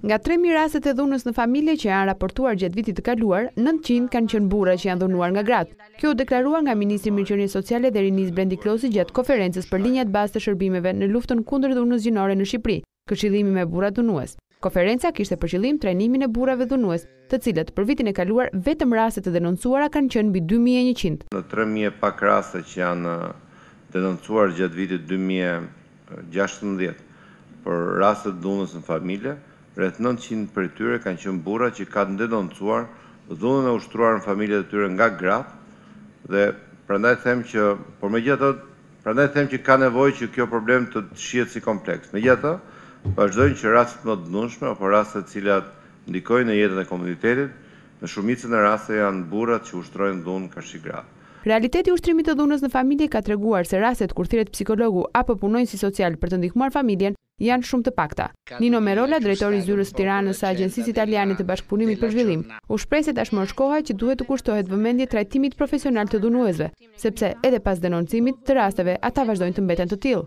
Nga tre mijë rastet e dhunës në familje që janë raportuar gjatë vitit të kaluar, nëntëqind kanë qenë burra që janë dhunuar nga gratë. Kjo u deklarua nga ministri i Mirëqenies Sociale dhe Rinisë Blendi Klosi gjatë konferencës për linjat bazë të shërbimeve në luftën kundër dhunës gjinore në Shqipëri, Këshillimi me burrat dhunues. Konferenca kishte për qëllim trajnimin e burrave dhunues, të cilët, për vitin e kaluar, vetëm rastet e denoncuara kanë qenë mbi dy mijë e njëqind. Në tre mijë e pak raste që janë denoncuar gjatë vitit dy mijë e gjashtëmbëdhjetë për raste të dhunës në familje, rreth nëntëqind prej tyre kanë qenë burra që kanë denoncuar dhunën e ushtruar në familjet e tyre nga gratë dhe prandaj them që, por megjithatë, prandaj them që ka nevojë që kjo problem të shihet si kompleks. Megjithatë, vazhdojnë që rastet më të dhunshme apo rastet të cilat ndikojnë në jetën e komunitetit, në shumicën e rasteve janë burrat që ushtrojnë dhunë karshi grave. Realiteti i ushtrimit të dhunës në familje ka treguar se rastet kur thirret psikologu apo punonjësi social për të ndihmuar familjen janë shumë të pakta. Nino Merola, drejtori i Zyrës së Tiranës së Agjencisë Italiane të Bashkëpunimit për Zhvillim, u shpreh se tashmë është koha që duhet të kushtohet vëmendje trajtimit profesional të dhunuesve, sepse edhe pas denoncimit të rasteve ata vazhdojnë të mbeten të tillë.